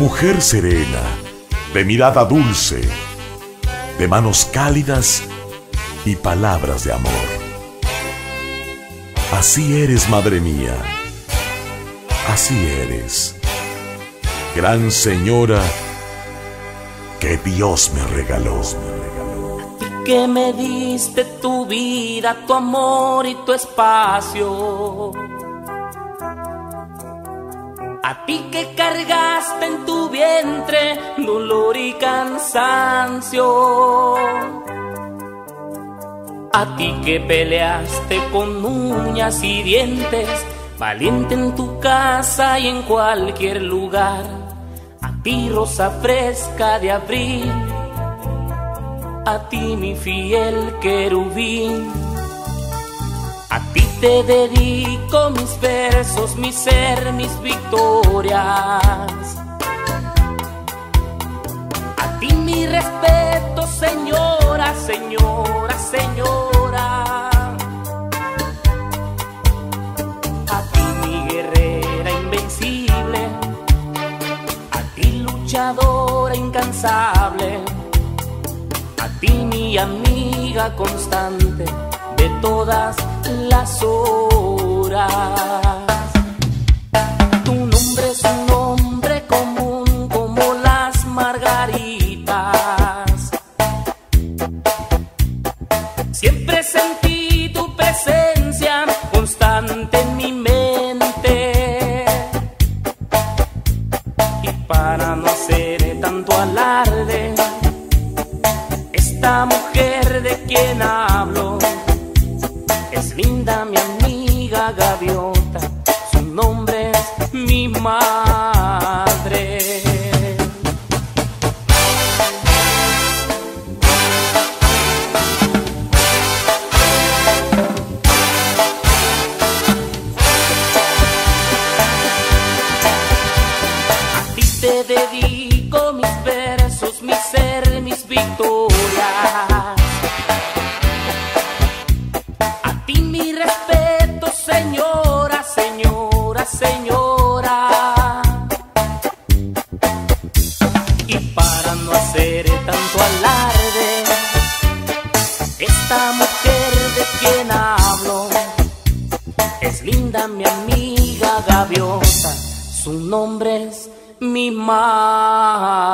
Mujer serena, de mirada dulce, de manos cálidas y palabras de amor. Así eres, madre mía. Así eres. Gran señora que Dios me regaló. Que me diste tu vida, tu amor y tu espacio. A ti que cargaste en tu vientre dolor y cansancio. A ti que peleaste con uñas y dientes, valiente en tu casa y en cualquier lugar. A ti rosa fresca de abril, a ti mi fiel querubín. Te dedico mis versos, mi ser, mis victorias. A ti mi respeto, señora, señora, señora. A ti mi guerrera invencible. A ti luchadora incansable. A ti mi amiga constante de todas las horas. Tu nombre es un nombre común como las margaritas. Siempre sentí tu presencia constante en mi mente. Y para no hacer tanto alarde, esta mujer de quien hablo mi amiga gaviota, su nombre es mi madre. A ti te dedico mis versos, mi ser, mis victorias. Señora. Y para no hacer tanto alarde, esta mujer de quien hablo es linda mi amiga gaviota, su nombre es mi madre.